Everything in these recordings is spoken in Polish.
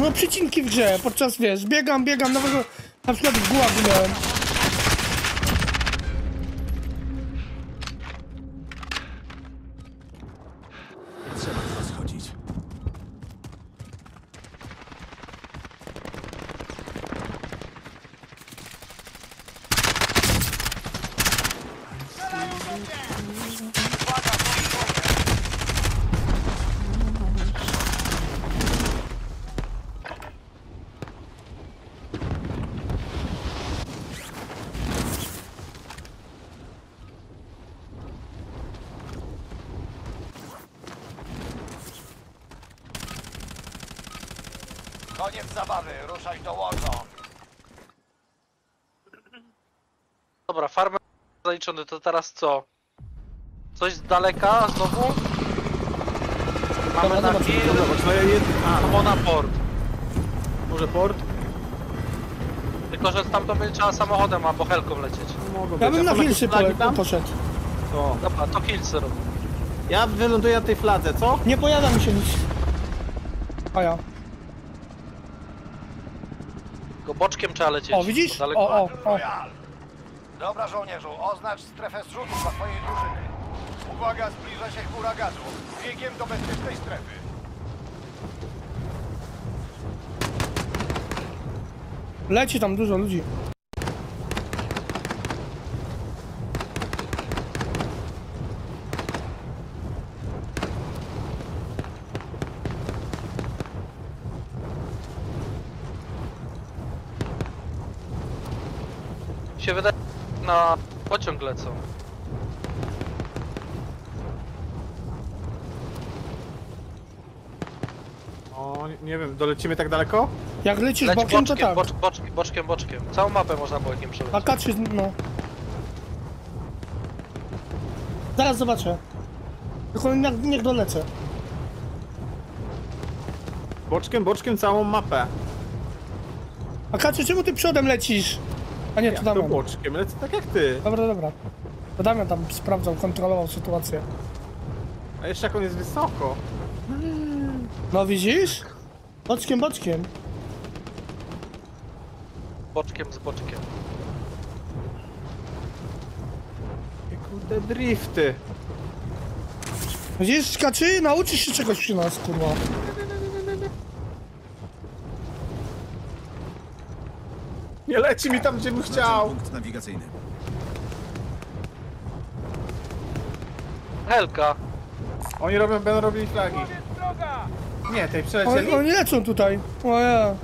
no przycinki w grze, podczas, wiesz, biegam, biegam, nowego, na przykład w gułagu miałem. Nie trzeba teraz schodzić. Koniec zabawy, ruszać do Warzone. Dobra, farmę zaliczony, to teraz co? Coś z daleka znowu? Mamy Dobra, na zobacz, kill, Zobacz, no ja jed... A, albo na port. może port? Tylko, że tam to będzie trzeba samochodem albo helką lecieć. Mogą Ja być. bym A na są hilsy jakieś flagi pole- tam? poszedł. To. Dobra, to killsy robię. Ja wyląduję na tej fladze, co? Nie pojada mi się nic. A ja. Tylko boczkiem trzeba lecieć. O, widzisz? bo Daleko. O, o, o. Dobra żołnierzu, oznacz strefę zrzutu dla twojej drużyny. Uwaga, zbliża się chmura gazu. Biegiem do bezpiecznej strefy. Leci tam dużo ludzi. się wydaje, na pociąg lecą. O, nie- nie wiem, dolecimy tak daleko? Jak lecisz Leć bokiem, to boczkiem, tak. bocz, boczkiem, boczkiem, boczkiem. Całą mapę można bokiem A przelecieć. kaczy, no. Zaraz zobaczę. Tylko niech, niech dolecę. Boczkiem, boczkiem całą mapę. A Kaczy, czemu ty przodem lecisz? A nie, to Ja to Damian. boczkiem, lecę tak jak ty. Dobra, dobra. To Damian tam sprawdzał, kontrolował sytuację. A jeszcze jak on jest wysoko. No widzisz? Boczkiem, boczkiem. Boczkiem z boczkiem. I kurde drifty. Widzisz, Kaczy? Nauczysz się czegoś przy nas, kurwa. Nie leci mi tam, gdzie bym chciał. punkt nawigacyjny. Helka. Oni robią, będą robili flagi. Nie, tej Oni, przelecieli. oni lecą tutaj. O ja.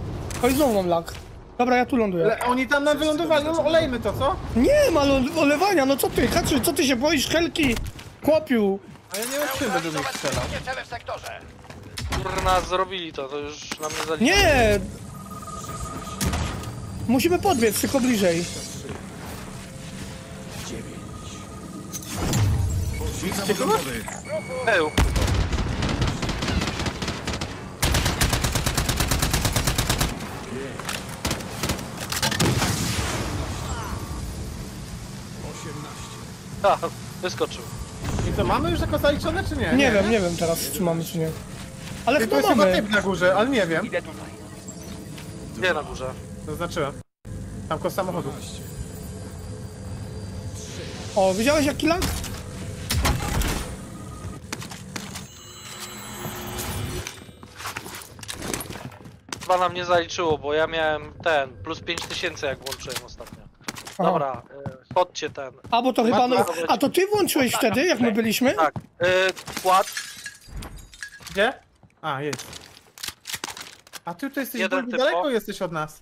Oj, znowu mam lak. Dobra, ja tu ląduję. Le, oni tam nam wylądowali, no olejmy to, co? Nie ma olewania, no co ty, Kaczy, co ty się boisz, Helki? Chłopiu. A ja nie wiem, czym będę do nich strzelał. Nie cele w sektorze. Kurna, zrobili to, to już nam nie zaliczy. Nie! Musimy podbiec, tylko bliżej. Zawodowy. Był. Ha, wyskoczył. I to mamy już jako zaliczone, czy nie? Nie wiem, nie wiem teraz, czy mamy, czy nie. Ale To chyba jest chyba mamy. typ na górze, ale nie wiem. Gdzie na górze? Zaznaczyłem. Tam koło samochodu. O, widziałeś jaki lak? Chyba nam nie zaliczyło, bo ja miałem ten, plus 5000 jak włączyłem ostatnio. Aha. Dobra, y, chodźcie ten. A, bo to chyba, no, a to ty włączyłeś wtedy, jak my byliśmy? Tak, y, kład, Gdzie? A, jest. A ty tu jesteś Jeden typo. daleko jesteś od nas.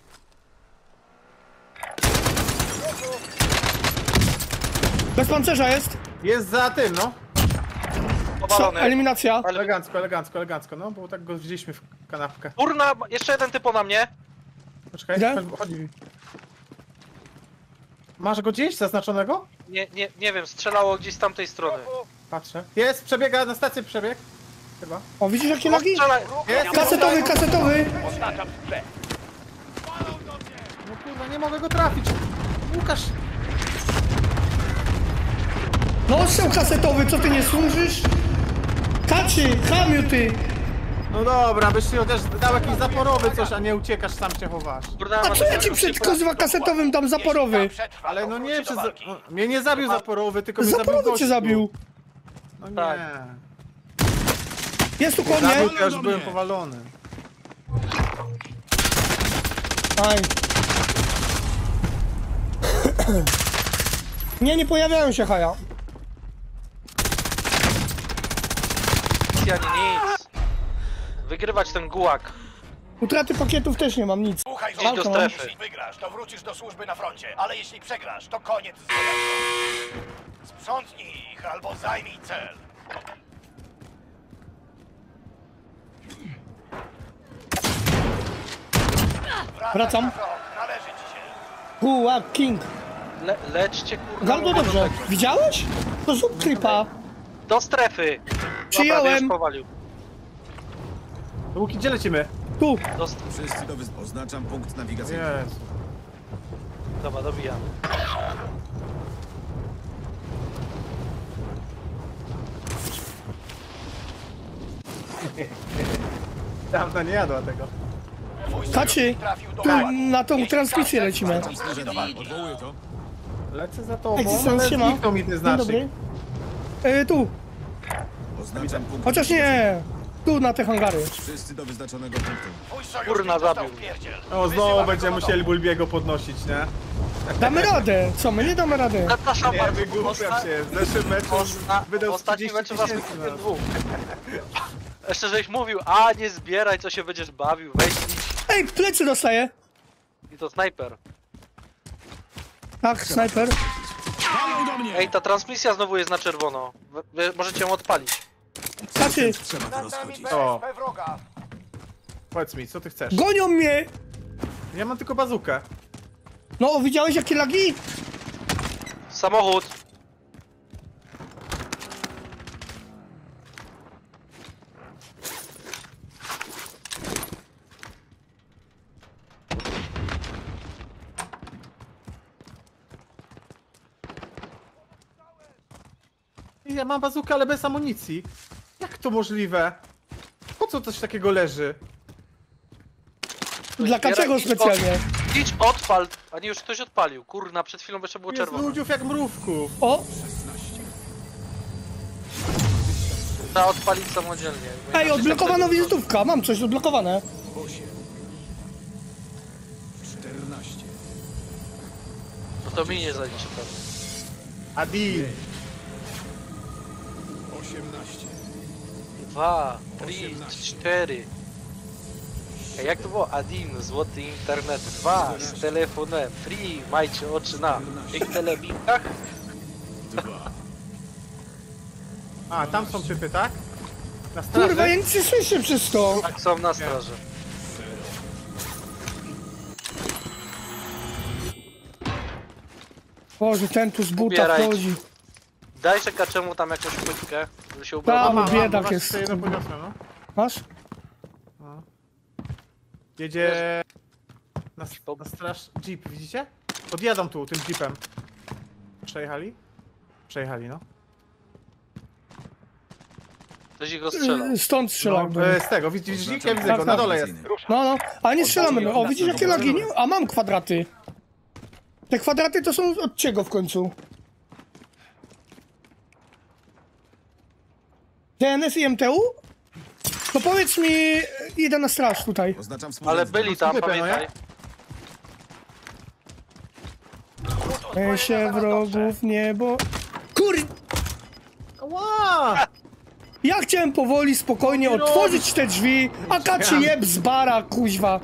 Bez pancerza jest. Jest za tym, no. Powalony. eliminacja. Ale, Elegancko, elegancko, elegancko, no, bo tak go widzieliśmy w kanapkę. kurna, jeszcze jeden typo na mnie. Poczekaj, Gdzie? chodź, chodź mi. Masz go gdzieś zaznaczonego? Nie, nie, nie wiem, strzelało gdzieś z tamtej strony. Patrzę. Jest, przebiega na stację przebieg. Chyba. O, widzisz jakie lagi? Jest, Kasetowy, kasetowy. Oznaczam strefę. No kurwa, nie mogę go trafić. Łukasz. No ostrzał kasetowy, co ty nie służysz? Kaczy, chamiu ty. No dobra, byś się chociaż dał jakiś zaporowy coś, a nie uciekasz, sam się chowasz. A co ja ci przed kozła kasetowym dam zaporowy? Ale no nie, przez... no, mnie nie zabił zaporowy, tylko mnie zabił Zaporowy cię gościu. zabił. No nie. Tak. Jest tu. Zabił, to ja już byłem powalony. Aj. Nie, nie pojawiają się haja. Ja nie nic. Wygrywać ten gułak. Utraty pakietów też nie mam nic. Słuchaj, Idź do strefy. jeśli wygrasz, to wrócisz do służby na froncie, ale jeśli przegrasz, to koniec z wojenną. Sprzątnij ich albo zajmij cel. Wracaj Wracam. na front, Należy ci się. Buła, king. Le leczcie kurwa. Bardzo mówię do dobrze. tego. Widziałeś? To zrób klipa. Do strefy. Przyjąłem. Powalił. Łuki, gdzie lecimy? Tu. Do st- Wszyscy do wys- Oznaczam punkt nawigacyjny. Jest. Dobra, dobijam. Dawno nie jadła tego. Do tu na tą transmisję lecimy. do walki. Odwołuję to. Lecę za tobą, ale się ma. zniknął mi ten Dzień znacznik. dobry. E, tu. Oznaczam punkt Chociaż nie. Tu na te hangary. Wszyscy do wyznaczonego punktu. Twój sojusznik Kurna, został zabił. w pierdziel. O, znowu Wysyłamy będziemy go do musieli. Bulbiego podnosić, nie? Damy radę. Co, my nie damy rady. Zapraszam Nie, bardzo. wygłupiam Osta- się. W zeszłym meczu Osta- wydał w ostatnim 30 meczu was tysięcy dwóch. Jeszcze żeś mówił, a nie zbieraj, co się będziesz bawił, weź idź. Ej, plecy dostaję. I to snajper. Tak, snajper. Palą do mnie! Ej, ta transmisja znowu jest na czerwono. Możecie ją odpalić. Trzeba to Nad nami rozchodzić. O. BSP wroga. Powiedz mi, co ty chcesz? gonią mnie. Ja mam tylko bazukę. No, widziałeś jakie lagi? Samochód. Ja mam bazukę, ale bez amunicji. Jak to możliwe? Po co coś takiego leży? Dla Kaczego Idź od- specjalnie. Idź odpal. A nie, już ktoś odpalił. Kurna, przed chwilą jeszcze było Jest czerwone. ludziów jak mrówków. O, Trzeba odpalić samodzielnie. bo ej, inaczej odblokowano wizytówka. Mam coś odblokowane. 8. 14. No to mi nie zaliczy pewnie. Adi. 18. Dwa, trzy, 18. cztery. Ej, jak to było? Adin, złoty internet 2 z telefonem free, majcie oczy na tych telewizjach. 2. A, tam są typy, tak? Na straży? Kurwa, ja nic nie słyszę przez to. Tak są na straży. Boże, ten tu z buta Ubieraj. wchodzi. Daj czemu tam jakąś płytkę, żeby się ubrał. Tam. Biedak mam, jest. jeszcze jedno podniosłem, no. Masz? Jedzie... Na, na straż... Jeep, widzicie? Podjadą tu, tym jeepem. Przejechali? Przejechali, no. Ktoś ich rozstrzelał. Y, Stąd strzelam. no e, z tego, widzisz, widzisz? Ja widzę go, na dole jest. No, no, ale nie strzelamy. my. O, widzisz jakie lagi? A mam kwadraty. Te kwadraty to są od czego w końcu? DNS i MTU? To powiedz mi, idę na straż tutaj. Oznaczam Ale byli tam, no pamiętaj. E się wrogów niebo. Kur... Ła! Ja chciałem powoli, spokojnie otworzyć te drzwi, a kaczy jeb z bara, kuźwa.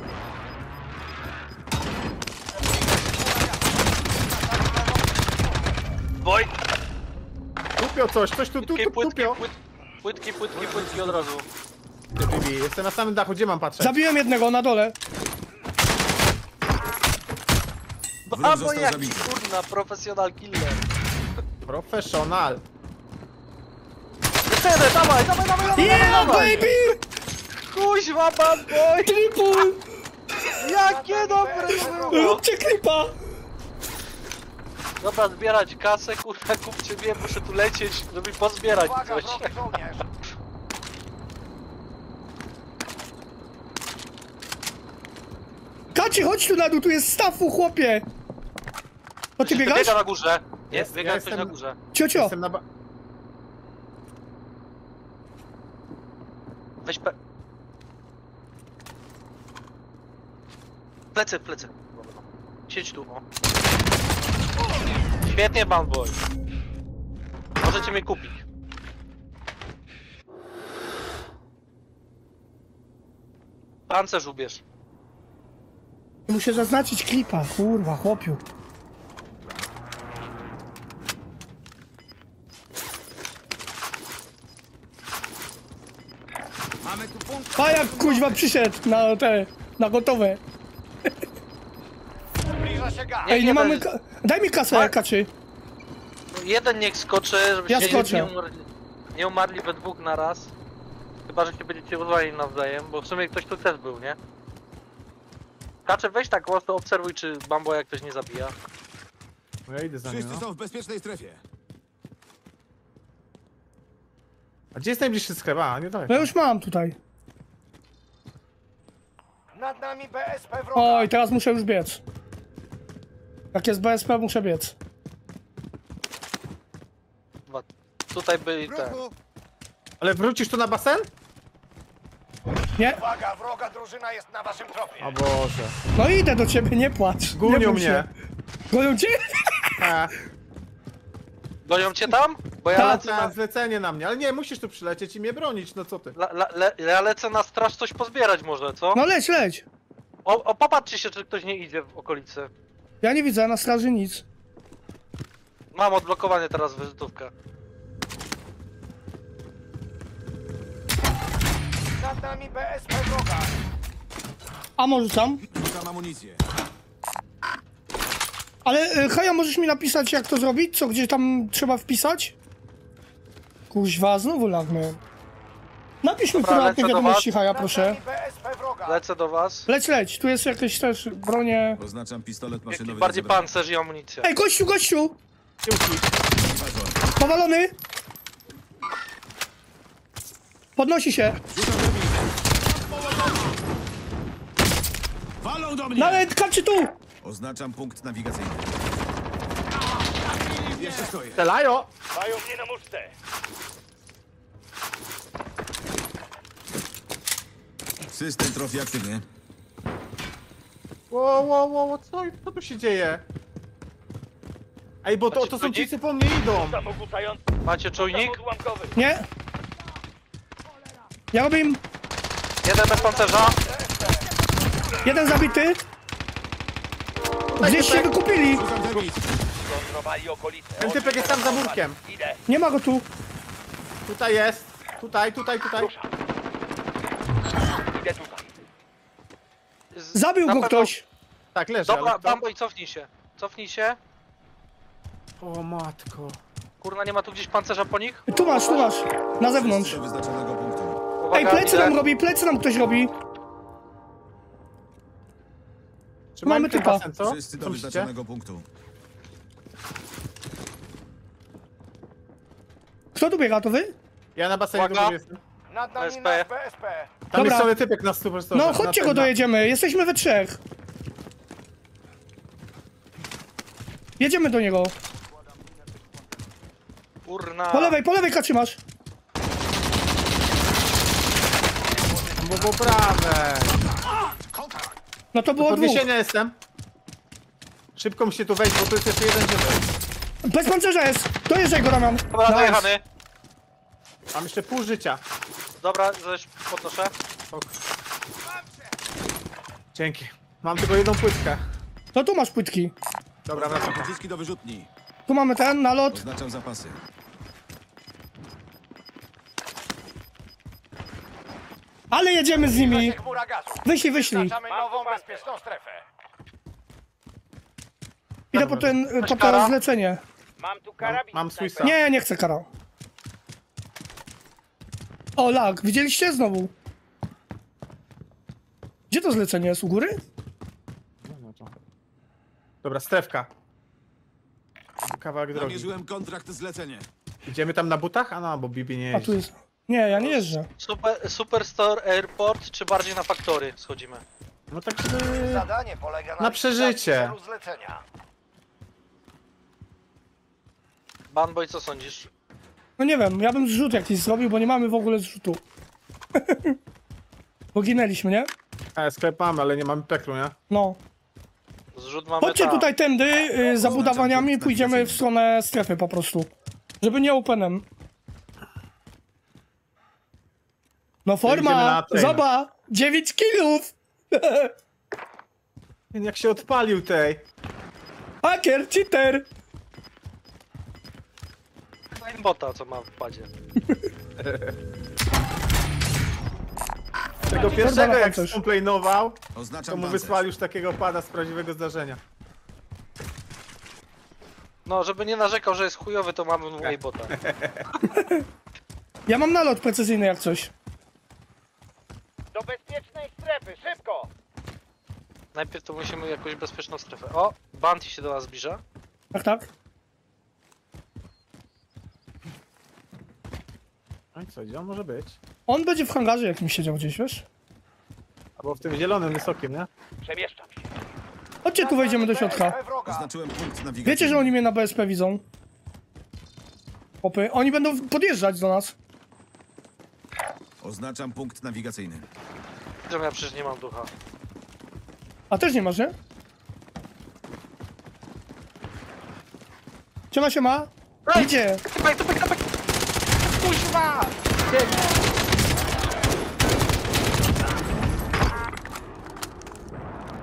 Boj! Tupio coś, coś tu, tu, tu, tupio. Płyt- płytki, płytki, płytki od razu. Ty, Bibi, jestem na samym dachu, gdzie mam patrzeć? Zabiłem jednego na dole. Wróg A bo został jak zabity. kurna, profesjonal killer. Professional. Lecimy, dawaj, dawaj, dawaj, dawaj, Yeah, dawaj. baby! Kuźwa, bad boy! Triple! Jakie dobre to było! Róbcie klipa! Dobra, zbierać kasę, kurwa, kupcie mnie, muszę tu lecieć, żeby pozbierać Uwaga, coś. Kacie, chodź tu na dół, tu jest stafu, chłopie! O, ty biegasz? Biega na górze. Jest, Jest, biega ja ktoś na jestem- górze. Ciocio, Jestem na ba... Weź pe... Plecy, plecy. Siedź tu, o. Świetnie, Bamboy. Możecie mnie kupić. Pancerz ubierz. muszę zaznaczyć klipa, kurwa, chłopiu. Mamy tu punkt. A jak kuźwa przyszedł na te, na gotowe. Zbliża się gaz. Ej, nie nie mamy, ka- daj mi kasę, Ma- Kaczy. Jeden niech skoczy, żebyście Ja nie- umarli, nie umarli we dwóch na raz. Chyba, że się będziecie uznali nawzajem, bo w sumie ktoś tu też był, nie? Kacze, weź tak po prostu obserwuj, czy Bambo jak ktoś nie zabija. No ja idę za nim, Wszyscy no. są w bezpiecznej strefie. A gdzie jest najbliższy sklep? A, nie daleko. No już mam tutaj. Nad nami BSP wroga. Oj, teraz muszę już biec. Jak jest BSP, muszę biec. Dwa. Tutaj byli te. Ale wrócisz tu na basen? Nie? Uwaga, wroga drużyna jest na waszym tropie. O Boże. No idę do ciebie, nie płacz. nie bój mnie. się. Gonią cię? Gonią cię tam? Bo ja Tak. lecę na na... zlecenie na mnie, ale nie, musisz tu przylecieć i mnie bronić, no co ty? La, la, le, ja lecę na straż coś pozbierać może, co? No leć, leć. O, o popatrzcie się, czy ktoś nie idzie w okolicy. Ja nie widzę na straży nic. Mam odblokowanie teraz wizytówkę. Nad nami BSP wroga. Amo rzucam. Rzucam amunicję. Ale y, Haja, możesz mi napisać jak to zrobić? Co, gdzie tam trzeba wpisać? Kuźwa, znowu lag miałem. Napisz mi Dobra, prywatne lecę do wiadomości. Haja, Nad proszę. nami BSP wroga. Lecę do was. Leć, leć, tu jest jakieś też bronie. Oznaczam pistolet maszynowy. do bardziej zebrania. pancerz i amunicja. Ej, gościu, gościu! Tyłki. Powalony! Podnosi się. Walą do mnie! Nawet kaczy tu! Oznaczam punkt nawigacyjny. Jeszcze stoję. Strzelają! Mają mnie na muszce. System trofi aktywny. Ło, ło, ło, ło, co, co tu się dzieje? Ej, bo to, to są ci, co po mnie idą. Macie czujnik? Nie. Ja robię im Jeden bez pancerza. jeden zabity. Gdzieś się wykupili. Ten typek jest tam za murkiem. Nie ma go tu. Tutaj jest. Tutaj, tutaj, tutaj. Zabił na go pewno- ktoś. Tak, leży, Dobra, ale kto? Bambo i cofnij się. Cofnij się. O matko. Kurna, nie ma tu gdzieś pancerza po nich? Tu masz, tu masz. Na zewnątrz. Do wyznaczonego punktu. Uwaga, Ej, plecy nam robi, plecy nam ktoś robi. Trzymajmy Mamy ten typa. co? Wszyscy do wyznaczonego punktu. Kto tu biega, to wy? Ja na basenie Uwaga. dobrze jestem. Nad nami nasz BSP. Tam Dobra. jest cały typek na superstorze. No, chodźcie go dojedziemy. Jesteśmy we trzech. Jedziemy do niego. Kurna. Po lewej, po lewej kaczy masz. Tam było po prawe. No to było dwóch. Podniesienia jestem. Szybko musicie tu wejść, bo tu jest jeszcze jeden żywy. Bez pancerza jest. Dojeżdżaj go, Damian. Dobra, Nice. dojechany. Mam jeszcze pół życia. Dobra, zaś podnoszę. Ok. Dzięki. Mam tylko jedną płytkę. No tu masz płytki. Dobra, wracam. Pociski do wyrzutni. Tu mamy ten, nalot. Oznaczam zapasy. Ale jedziemy z nimi. się chmura gazu. Wyślij, wyślij. Nową bezpieczną strefę. Idę po, ten, po to zlecenie. Mam tu Mam, mam Swissa. Nie, nie chcę kara. O, lag. Widzieliście znowu? Gdzie to zlecenie jest? U góry? Dobra, strefka. Kawałek drogi. Namierzyłem kontrakt zlecenie. Idziemy tam na butach? A no, bo Bibi nie A tu jest. Nie, ja nie jeżdżę. Super, Superstore Airport, czy bardziej na Factory schodzimy? No tak, żeby... Zadanie polega na, Na przeżycie. celu zlecenia. Banboy, co sądzisz? No nie wiem, ja bym zrzut jakiś zrobił, bo nie mamy w ogóle zrzutu. Poginęliśmy, nie? E, sklep mamy, ale nie mamy pekru, nie? No. Zrzut mamy Chodźcie tam. tutaj tędy, y, za budowaniami i pójdziemy w stronę strefy po prostu. Żeby nie openem. No idziemy forma, na ten. zoba, 9 kilów! Jak się odpalił tej. Haker, cheater! Bota, co ma w padzie. Tego pierwszego jak pancerz. skomplejnował, to mu wysłali już takiego pada z prawdziwego zdarzenia. No, żeby nie narzekał, że jest chujowy, to mamy Tak. mu bota. Ja mam nalot precyzyjny jak coś. Do bezpiecznej strefy, szybko! Najpierw to musimy jakąś bezpieczną strefę. O, Bounty się do nas zbliża. Tak, tak. No i co, gdzie on może być? On będzie w hangarze jakimś siedział gdzieś, wiesz? Albo w tym zielonym, wysokim, nie? Przemieszczam się. Chodźcie tu wejdziemy do środka. Oznaczyłem punkt nawigacyjny. Wiecie, że oni mnie na BSP widzą? Popy. Oni będą podjeżdżać do nas. Oznaczam punkt nawigacyjny. Że ja przecież nie mam ducha. A też nie masz, nie? Siema, siema. Idzie. Kuźwa!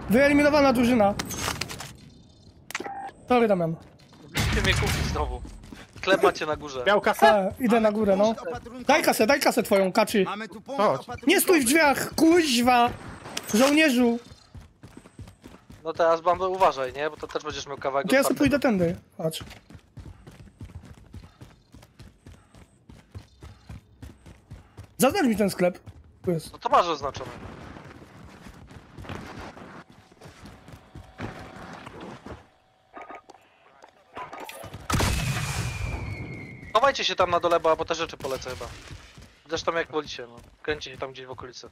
Wyeliminowana drużyna. Sorry, Damian. Ty mnie kupić znowu. Sklep macie na górze. Miał kasę? E, idę na górę, no. Daj kasę, daj kasę twoją, kaczy. Mamy tu punkt Chodź. opatrunkowy. Nie stój w drzwiach, kuźwa! Żołnierzu! No teraz Bambo uważaj, nie? Bo to też będziesz miał kawałek To ja sobie pójdę tędy. Patrz. Zaznacz mi ten sklep. Tu jest. No to masz oznaczone. Chowajcie się tam na dole, bo te rzeczy polecę chyba. Zresztą jak wolicie, no. Kręci się tam gdzieś w okolicy.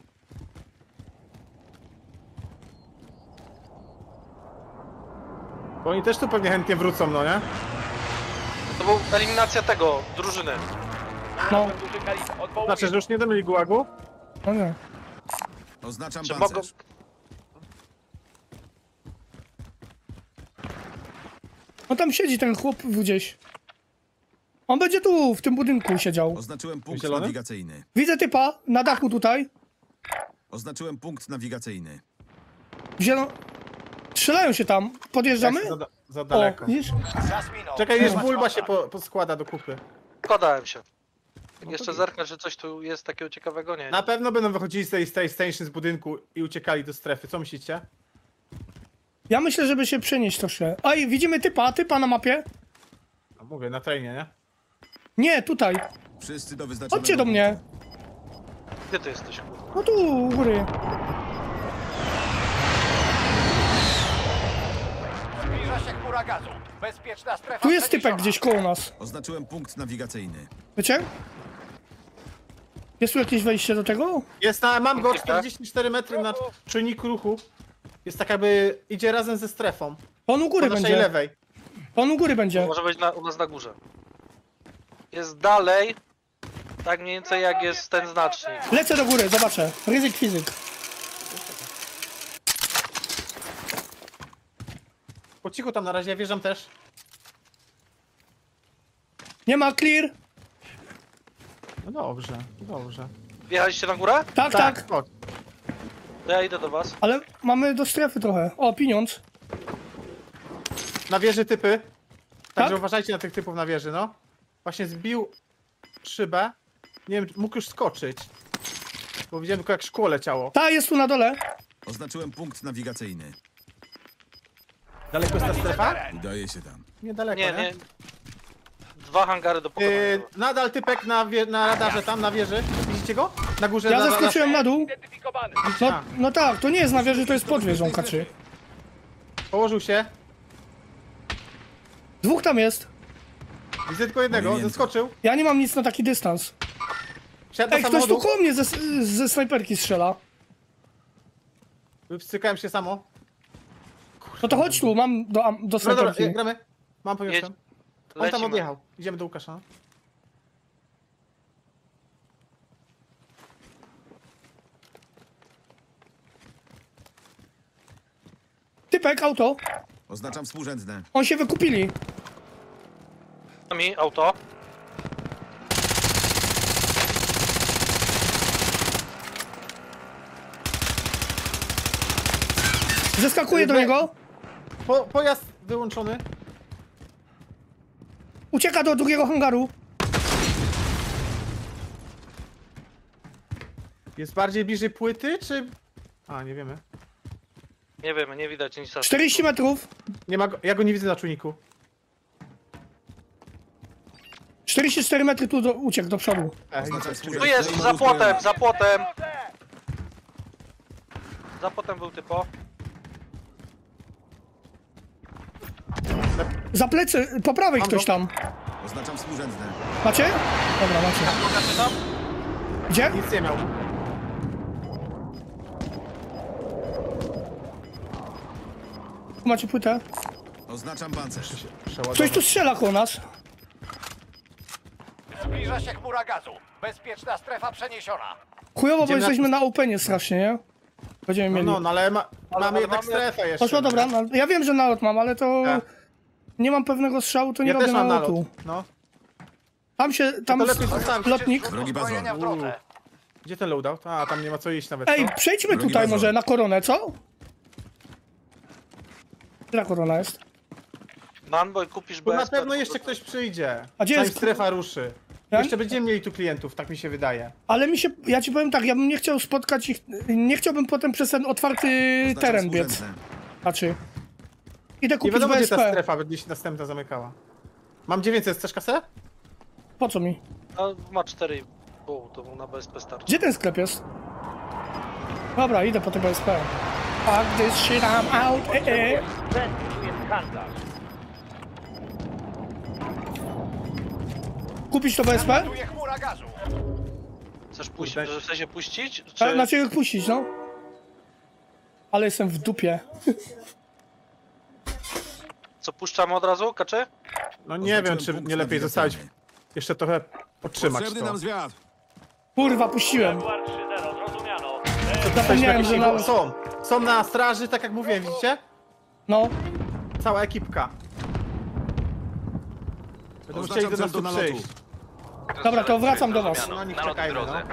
Bo oni też tu pewnie chętnie wrócą, no nie? To była eliminacja tego, drużyny. No. Znaczy, że już nie damy gułagu? no nie. Oznaczam Czy pancerz. mogą... No tam siedzi ten chłop gdzieś. On będzie tu, w tym budynku siedział. Oznaczyłem punkt Zielony? nawigacyjny. Widzę typa na dachu tutaj. Oznaczyłem punkt nawigacyjny. Zielono... Strzelają się tam. Podjeżdżamy? Za, da- za O, daleko. widzisz? Czas minął. Czekaj, wiesz, Trzymać bulba się po, poskłada do kupy. Składałem się. No Jeszcze to- zerknę, czy coś tu jest takiego ciekawego? Nie. Na pewno będą wychodzili z tej, z tej station z budynku i uciekali do strefy. Co myślicie? Ja myślę, żeby się przenieść troszkę. Oj, widzimy typa, typa na mapie. A mówię, na trainie, nie? Nie, tutaj. Wszyscy do wyznaczonego Chodźcie do mnie. Gdzie ty jesteś, kurwa? No tu, u góry. Zbliża się chmura gazu. Bezpieczna strefa Tu jest typek przeniesiona. gdzieś koło nas. Oznaczyłem punkt nawigacyjny. Wiecie? Jest tu jakieś wejście do tego? Jest na, mam go Tak? 44 metry na czujniku ruchu. Jest tak jakby, idzie razem ze strefą. On u góry Po naszej będzie. lewej. On u góry będzie. Może być na, u nas na górze. Jest dalej, tak mniej więcej jak jest ten znacznik. Lecę do góry, zobaczę. Ryzyk fizyk. Po cichu tam na razie, ja wjeżdżam też. Nie ma clear. No dobrze, dobrze. Wjechaliście na górę? Tak, tak. chodź. To ja idę do was. Ale mamy do strefy trochę. O, pieniądz. Na wieży typy. Także Tak? uważajcie na tych typów na wieży, no. Właśnie zbił szybę. Nie wiem, mógł już skoczyć. Bo widziałem tylko jak szkło leciało. Ta jest tu na dole. Oznaczyłem punkt nawigacyjny. Daleko jest ta strefa? Udaje się tam. Niedaleko, Nie, nie? nie. Dwa hangary do pokonania. Yy, nadal typek na, wie, na radarze tam, na wieży. Widzicie go? Na górze. Ja na, zeskoczyłem na dół. Identyfikowany. No, no tak, to nie jest na wieży, to jest pod wieżą kaczy. Położył się. Dwóch tam jest. Widzę tylko jednego, zeskoczył. Ja nie mam nic na taki dystans. Wsiadł do Ej, ktoś tu koło mnie ze, ze snajperki strzela. Wstrzykałem się samo. No to chodź tu, mam do, do dobra, snajperki. e, gramy. Mam poniosłem. On tam Lecimy. odjechał. Idziemy do Łukasza. Typek, auto. Oznaczam współrzędne. On się wykupili. Mi auto. Zeskakuję do niego. Po, pojazd wyłączony. Ucieka do drugiego hangaru. Jest bardziej bliżej płyty, czy... A, nie wiemy. Nie wiemy, nie widać nic. 40 metrów. Nie ma go, ja go nie widzę na czujniku. 44 metry tu do, uciekł do przodu. E. Tu jest, za płotem, za płotem. Za płotem był typo. Za plecy, po prawej Mam ktoś go. tam. Oznaczam współrzędne. Macie? Dobra, macie. Gdzie? Nic nie miał. Tu macie płytę. Oznaczam pancerz. Ktoś tu strzela koło nas. Zbliża się chmura gazu. Bezpieczna strefa przeniesiona. Chujowo, bo Idziemy na- jesteśmy na openie strasznie, nie? Będziemy No, mieli. no, no ale, ma, mamy jednak mamy- strefę jeszcze. Poszło, dobra. No, ja wiem, że nalot mam, ale to... Tak. Nie mam pewnego strzału, to nie Ja robię też mam nalotu. nalot. No. Tam się... Tam to lepiej zostawić. lotnik. Gdzie ten loadout? A, tam nie ma co iść nawet. Ej, co? przejdźmy Drogi tutaj bazon. może na koronę, co? Która korona jest? Manboy kupisz Tu na BSP. pewno jeszcze ktoś przyjdzie. A gdzie Zanim jest- strefa ruszy. Ja? Jeszcze będziemy mieli tu klientów, tak mi się wydaje. Ale mi się, ja ci powiem tak, ja bym nie chciał spotkać ich, nie chciałbym potem przez ten otwarty Oznaczam teren biec. Znaczy, idę Nie kupić wiadomo, gdzie ta strefa będzie się następna zamykała. Mam 900, chcesz kasę? Po co mi? No, ma 4,5, to mu na BSP starczy. Gdzie ten sklep jest? Dobra, idę po te BSP. Fuck this shit, I'm out, e, e. Kupić to BSP? Czuje chmura gazu. Chcesz puścić, Kurde. że chce się puścić? Czy... Znaczy puścić, no. Ale jestem w dupie. Co, puszczamy od razu, kaczy? No nie Oznaczyłem wiem, czy punkt nie lepiej zostawić. nawigacyjny. Jeszcze trochę podtrzymać Potrzebny to. nam zwiat. Kurwa, puściłem. Jesteśmy Zapomniałem, jakieś- że na... Są, są na straży, tak jak mówiłem, widzicie? No, Cała ekipka. Będą chcieli Oznaczam do nas cel tu do nalotu. przyjść. dobra, to wracam do was. Na nich czekajmy, no. Zostało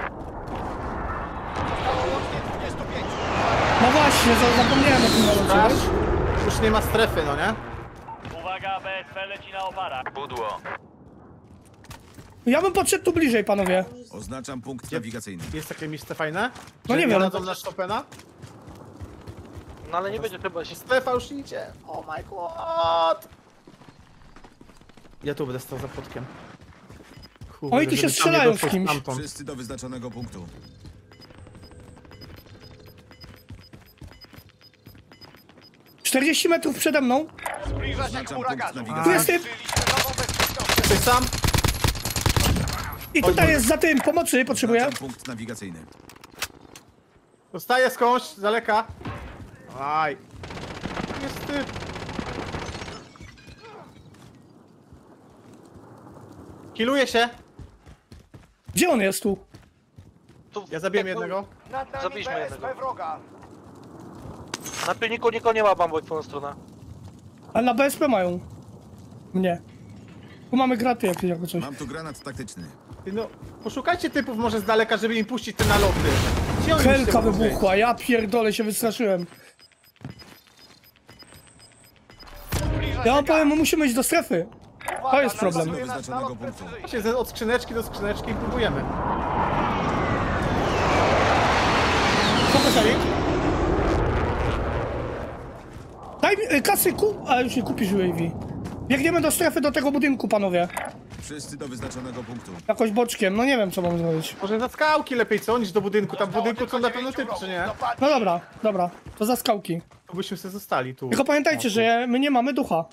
łącznie 25. No właśnie, za- zapomniałem o tym nalocie, Straż. Już nie ma strefy, no nie? Uwaga, BSP leci na oparach. Budło. Ja bym podszedł tu bliżej, panowie. Oznaczam punkt nawigacyjny. Jest takie miejsce fajne? No nie wiem. Radzą na Chopina? No ale nie będzie chyba się... Strefa już idzie. Oh my god. Ja tu będę stał za płotkiem. Kurde, Oni tu się strzelają z kimś. stamtąd. Wszyscy do wyznaczonego punktu. - 40 metrów przede mną. Zbliża się Oznaczam punkt jest typ. Sam? I tutaj jest za tym, pomocy potrzebuję. Oznaczam punkt nawigacyjny. Dostaję skądś, z daleka. Aj. Jest ty. Kiluje się. Gdzie on jest tu? Tu, Ja zabiłem jednego. Nad nami Zabiliśmy BSP jednego. wroga. Na pilniku nikogo nie ma Manboy w twoją stronę. Ale na BSP mają. Mnie. Tu mamy graty jakieś, jakby coś. Mam tu granat taktyczny. Ty No, poszukajcie typów może z daleka, żeby im puścić te naloty. Gdzie oni Helka się mogą wybuchła, ja pierdolę się wystraszyłem. Ja wam powiem, musimy iść do strefy. Uwaga, jest problem. Wyznaczonego punktu. Właśnie z- od skrzyneczki do skrzyneczki i próbujemy. Pokaż Erik. Daj mi y, kasy, ku... A już nie kupisz UAV. Biegniemy do strefy, do tego budynku, panowie. Wszyscy do wyznaczonego punktu. Jakoś boczkiem, no nie wiem, co mam zrobić. Może na skałki lepiej co, niż do budynku. Tam w budynku są na pewno typy, czy nie? No dobra, dobra, to za skałki. To byśmy sobie zostali tu. Tylko pamiętajcie, że my nie mamy ducha.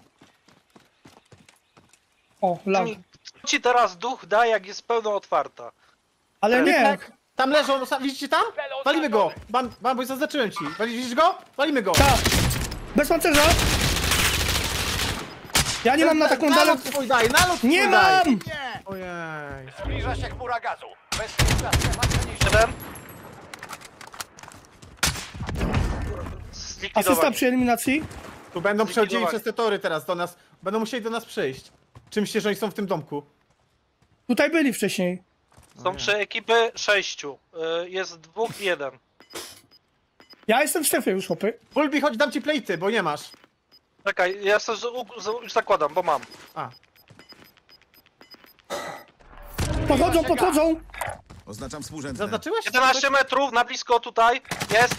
O, lag. Ci teraz duch da, jak jest pełno otwarta. Ale nie, Tak. Tam leżą, sa- widzicie tam? Walimy go! Bam, bambuj, zaznaczyłem ci. Widzisz go? Walimy go! Tak. Bez pancerza. Ja nie mam na taką Nalot daleko. swój daj, nalot Nie daj. mam! Ojej. Zbliża się chmura gazu. Przeniesienia. Jeden. Asysta przy eliminacji. Tu będą przechodzili przez te tory teraz do nas. Będą musieli do nas przyjść. Czy myślicie, że oni są w tym domku? Tutaj byli wcześniej. Są trzy ekipy, sześciu. Y, Jest dwóch i jeden. Ja jestem w strefie już, chłopy. Bulbi, chodź, dam ci plejty, bo nie masz. Czekaj, ja sobie z- z- już zakładam, bo mam. A, Podchodzą, podchodzą. Oznaczam współrzędne. zaznaczyłeś? 11 metrów, na blisko tutaj. Jest.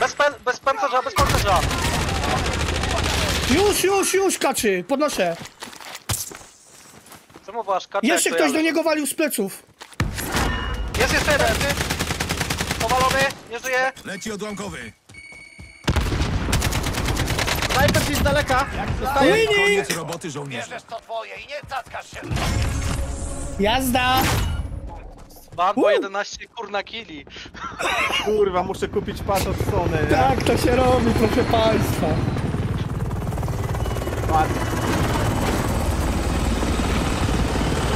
Bez, pen, bez pancerza, bez pancerza. Już, już, już, kaczy. Podnoszę. Co mówisz, kaczek? Jeszcze to ktoś ja do niego walił z pleców. Jest jeszcze jeden, ty. Powalony, nie żyje. Leci odłamkowy. Snajper gdzieś z daleka. Dostaję. Koniec roboty żołnierza. Bierzesz to twoje i nie cackasz się. Jazda. Banbo Uh. 11 kurna kili. Kurwa, muszę kupić pas od Sony, nie? Tak to się robi, proszę państwa. Ładnie.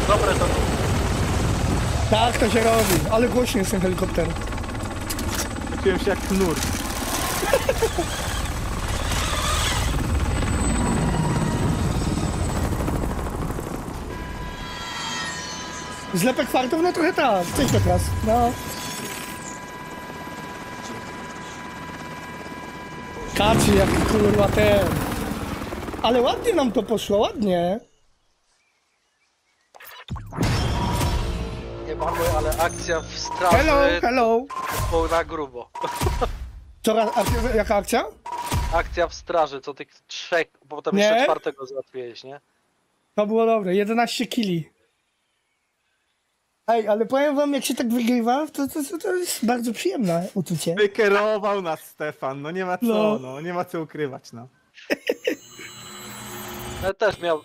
Dobre to. Tak to się robi. Ale głośny jest ten helikopter. Czułem się jak knur. Zlepek kwartów? No trochę tak. Cześć teraz. No. Kaczy, jak kurwa ten. Ale ładnie nam to poszło, ładnie. Mamy, ale akcja w straży Hello, hello. było na grubo. Co, ra- a, jaka akcja? Akcja w straży, co tych trzech, bo potem Nie? jeszcze czwartego załatwiłeś, nie? To było dobre, 11 kili. Ej, ale powiem wam, jak się tak wygrywa, to, to, to, to jest bardzo przyjemne uczucie. Wykierował nas Stefan, no nie ma co, No. no, nie ma co ukrywać, no. Ale też miał.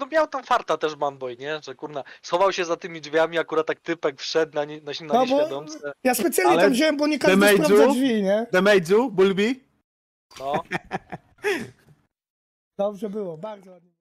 No miał tam farta też Manboy, nie? Że kurna, schował się za tymi drzwiami, akurat tak typek wszedł na, nie, na, na No bo nieświadomce. ja specjalnie Ale tam wziąłem, bo nie każdy damage'u? sprawdza drzwi, nie? Bulbi? No. Dobrze było, bardzo ładnie.